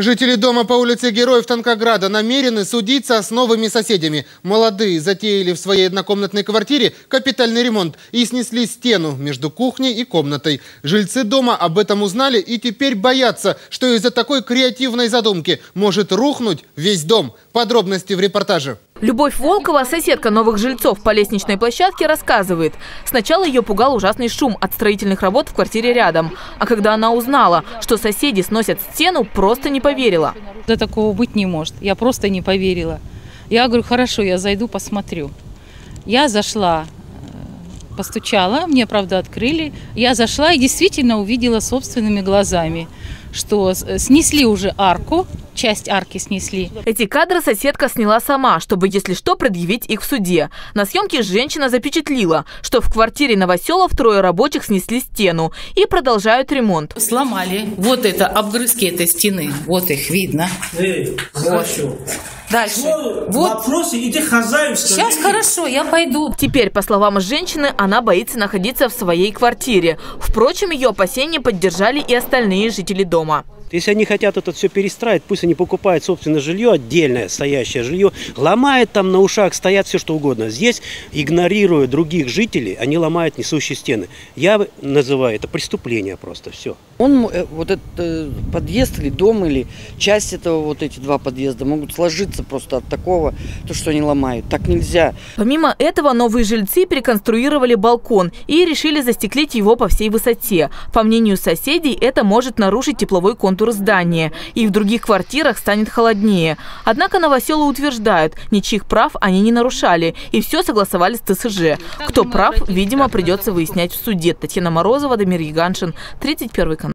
Жители дома по улице Героев Танкограда намерены судиться с новыми соседями. Молодые затеяли в своей однокомнатной квартире капитальный ремонт и снесли стену между кухней и комнатой. Жильцы дома об этом узнали и теперь боятся, что из-за такой креативной задумки может рухнуть весь дом. Подробности в репортаже. Любовь Волкова, соседка новых жильцов по лестничной площадке, рассказывает. Сначала ее пугал ужасный шум от строительных работ в квартире рядом. А когда она узнала, что соседи сносят стену, просто не поверила. Да такого быть не может. Я просто не поверила. Я говорю, хорошо, я зайду, посмотрю. Я зашла, постучала, мне, правда, открыли. Я зашла и действительно увидела собственными глазами, что снесли уже арку, часть арки снесли. Эти кадры соседка сняла сама, чтобы, если что, предъявить их в суде. На съемке женщина запечатлила, что в квартире Новоселов трое рабочих снесли стену и продолжают ремонт. Сломали вот это, обгрызки этой стены. Вот их видно. Эй, хорошо. Дальше. Что Вот. вопросы, иди хозяин, Сейчас хорошо, я пойду. Теперь, по словам женщины, она боится находиться в своей квартире. Впрочем, ее опасения поддержали и остальные жители дома. Если они хотят это все перестраивать, пусть они покупают собственное жилье, отдельное стоящее жилье, ломают там на ушах, стоят все что угодно. Здесь, игнорируя других жителей, они ломают несущие стены. Я называю это преступление просто, все. Он, э, вот этот э, подъезд или дом, или часть этого, вот эти два подъезда могут сложиться просто от такого, то, что они ломают. Так нельзя. Помимо этого, новые жильцы переконструировали балкон и решили застеклить его по всей высоте. По мнению соседей, это может нарушить тепловой контур здания, и в других квартирах станет холоднее. Однако новоселы утверждают, ничьих прав они не нарушали, и все согласовали с ТСЖ. Кто прав, видимо, придется выяснять в суде. Татьяна Морозова, Дамир Яганшин, 31 канал.